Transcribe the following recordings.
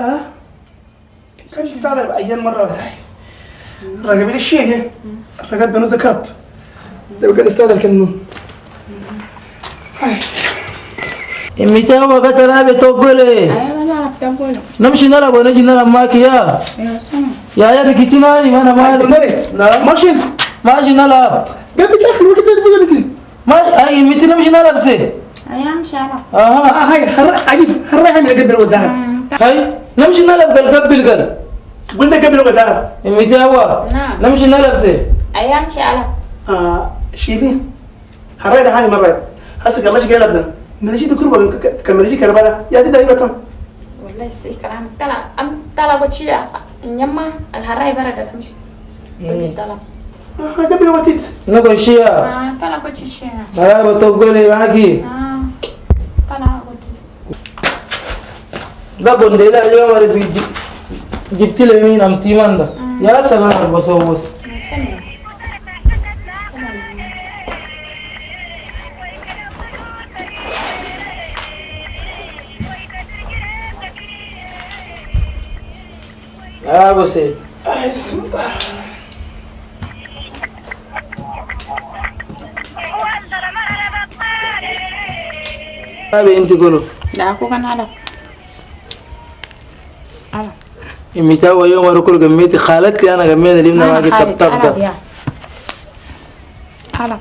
آه كان يستعمل أيام مرة ولا رقبي الشيء رقبت بنوز كاب لو كان أستاذ كان هاي. imita wakati nabe togole namshi nala bwana jina la maki ya ya ya rikitina ni mana ma لا. ماشي. mashi nala قلت لك يا أخي الوقت اللي تفوز أنت. ma ai imiti namshi nala bse أيام شارع aha هاي خر عجيب خر عامل قبل hay namshi nala gal gabil gal قلت لك قبل وداها imita wa نعم. namshi nala bse أيام شارع آه شيفين هرينا هاي مرة. هسه قال ماشي قال ابدا نرجي دكربة كم نرجي كربلاء يا زيد أيوه تم. والله يسي كلام. تلا أم تلا بتشي نيما الهراي برا تمشي. تمشي تلا. آه قبل وتيت nako shia آه تلا بتشي شيء. maraba togole maki آه. da gonde da je mari bi giptile mi nam timanda mm. ya sagan arba sawos Ah, você. Ai, sim. Sabe, Intigolo? Dá a cuca nada. imita wa yo mari kul gameti khalati ana gamena limna maki tab tab da على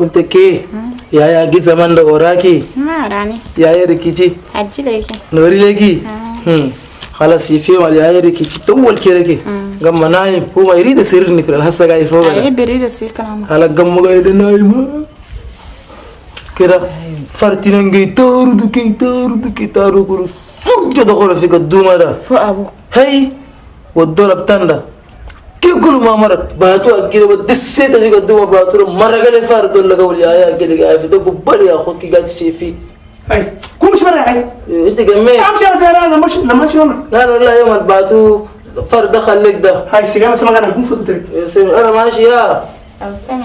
قلت كي يا يا جي زمان da oraki ما راني ya ya rikici حجي ليش nori leki hmm خلاص يفي mal ya ya rikici tawwal ke rake gamma nayi puma iri da sirri ni fil hasa ga ifo أي ga بريد سي كلام ala gamma ga da nayi fartilangaitaarudukai taarudukai taaruguru surjoda qolfiga dumada hay wadolab tanda. Kikulu mamarag baatu agiraba diseed afiga duma baaturo maragale faar dollagawli ayaa geliga afido gubbaliya khudki gaadsheefi naan wallahi yawman baatu far dakhal legda ana maashi ya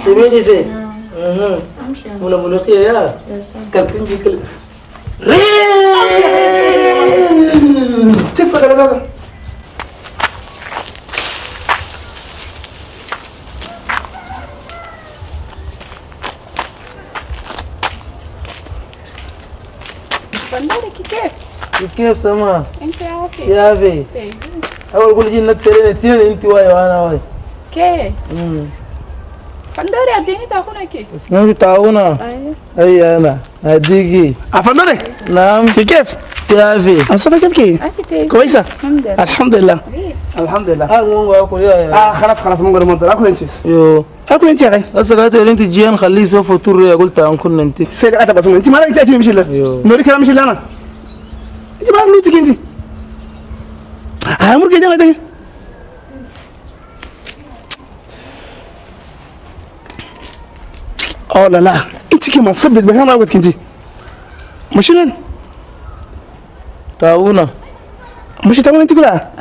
simeedise मुलं मुलं से fıkara zaten. Kike sama. Ya be. Awal kulji nak adini ta kuna ke? نمشي تعاونا اي أنا هديكي افندري نعم كيف في أصلا كيف كي Akite. كويسه الحمد لله. الحمد لله الحمد لله آه اكل يا يا آه خلاص خلاص غير منطر اكل انت يو اكل انت يا أخي هسه قالت لي انت جيان خليه سوف تور يا قلت ان كنا انت سيد اتى بس انت ما لك تاتي مش لا يو. نوري كلام مش لا أنا انت ما لوتك انت ها مركي ده ده آه لا لا. أنت كمان ثبت بهنا راوتك انت مش لين؟ تعاونا مش تمام أنت كلها.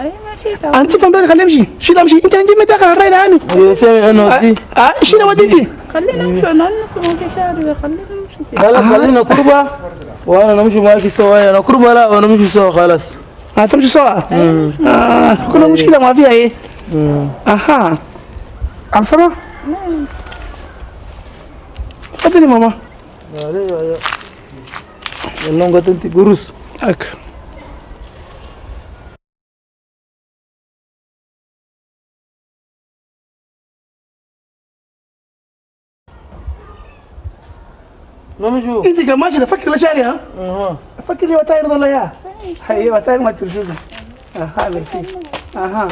أنت فندق خليه يمشي شيل امشي أنت عندي متى قررنا عني يا سامي أنا ودي. آه شيل ودي أنت. خلينا نمشي نونس ممكن شهر خلينا نمشي. خلاص خلينا كربة. وأنا نمشي معاكي سوا. أنا كربة لا وأنا نمشي سوا خلاص. آه تمشي سوا. آه كل مشكلة ما فيها إيه. أها. عم سما تفضلي ماما قلت انت قروس هاك نمشوا انت كمان ماشي فكر الاشاري ها أها فكر لي وتاير والله يا هي وتاير ما أها ميرسي أها